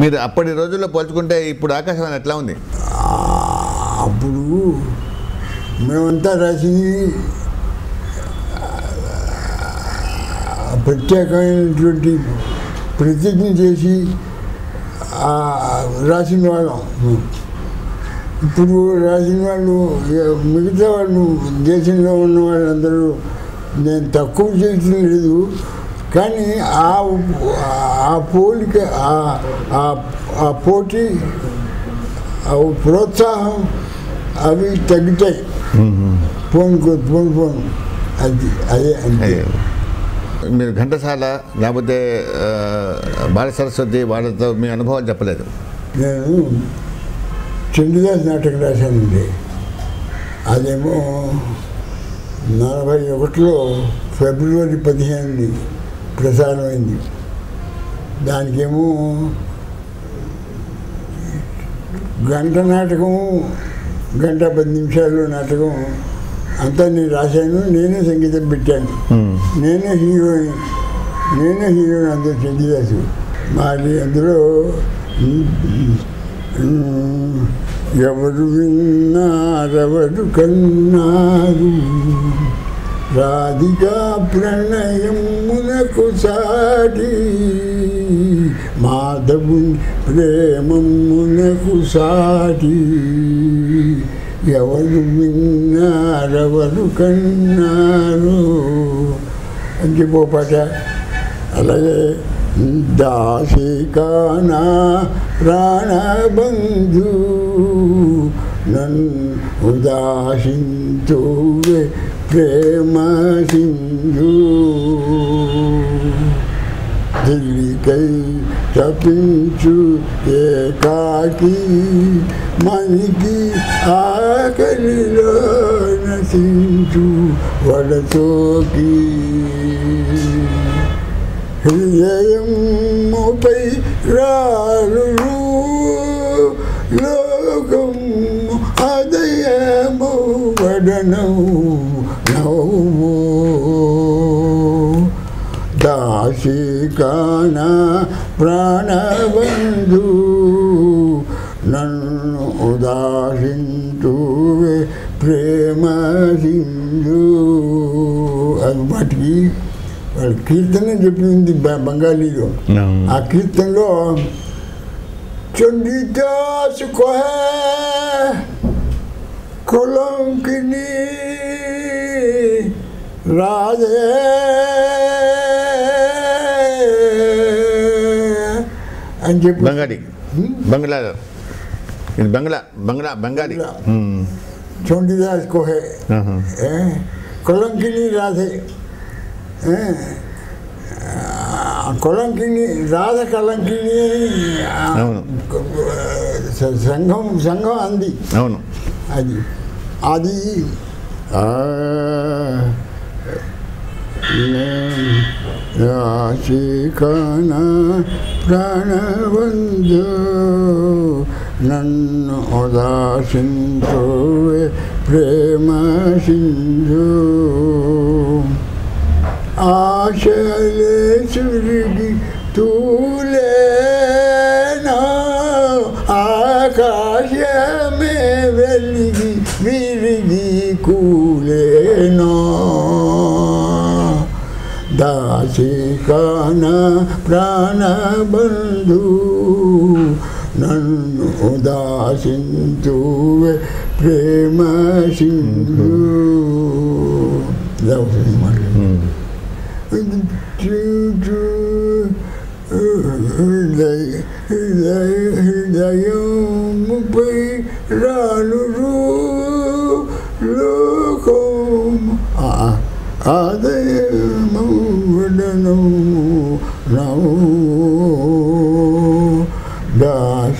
మీరు అప్పటి రోజుల్లో పోల్చుకుంటే ఇప్పుడు ఆకాశవాణి ఎట్లా ఉంది? అప్పుడు మేమంతా రాసింది ప్రత్యేకమైనటువంటి ప్రతిజ్ఞ చేసి రాసిన వాళ్ళం. ఇప్పుడు రాసిన వాళ్ళు మిగతా వాళ్ళు దేశంలో ఉన్న వాళ్ళందరూ నేను తక్కువ చేయటం లేదు. కానీ ఆ ఆ పోలిక ఆ- పోటీ ప్రోత్సాహం అవి తగ్గుతాయి. పోను కో- పోను పోను. అది అదే అంతే. అయ్యో. మీరు ఘంటసాల లేకపోతే బాల సరస్వతి వాళ్ళతో మీ అనుభవాలు చెప్పలేదు? నేను చండీదాస్ నాటకం రాశానండి. అదేమో నలభై ఒకటిలో ఫిబ్రవరి పదిహేనుని ప్రసారమైంది దానికేమో గంట నాటకము గంట పది నిమిషాలు నాటకం అంతా నేను రాశాను నేనే సంగీతం పెట్టాను. నేనే హీరోయిన్ నేనే హీరోయిన్ అందరూ చండీదాసు మరి అందులో ఎవరు విన్నారెవరు కన్నారు. రాధికా ప్రణయమునకు సాటి మాధవు ప్రేమమునకు సాటి. ఎవరు విన్నారెవరు కన్నారు అని చెప్పో అలాగే దాసికానా ప్రాణబంధు నన్ను ఉదాసింతు ప్రేమ సింధు దిల్లికై తప్పించు ఏకాకి మనికి ఆకలిలో నశించు వడతోకి హృదయముపై రాలు లోకం అదయము వడనవు నవ్వు దాసికాన ప్రాణబంధు నన్ను ఉదాసింతు ప్రేమ సింధు. అది వాటికి వాళ్ళు కీర్తన చెప్పింది బంగాలీలో ఆ కీర్తనలో చండిదాసు కోహే కొలంకిని రాధే అని చెప్పి. బంగాళీ బంగ్లాలో. ఇది బంగ్లా బంగ్లా బంగ్లా. ఉమ్. చండిదాస్ కోహే. కొలంకిని రాధే. కొలంకిని రాధ కలంకిని సంఘం సంఘం అంది. అవును. అది అది ఆ, రాశికాన ప్రాణబంధు నన్ను ఉదాసింతో ప్రేమ సింధు ఆశలే సురిగి దాసికాన ప్రాణబంధు నన్ను ఉదాసింతు ప్రేమ సింధు ఇలా వస్తుంది మాట హృదయముపై రాను లోకం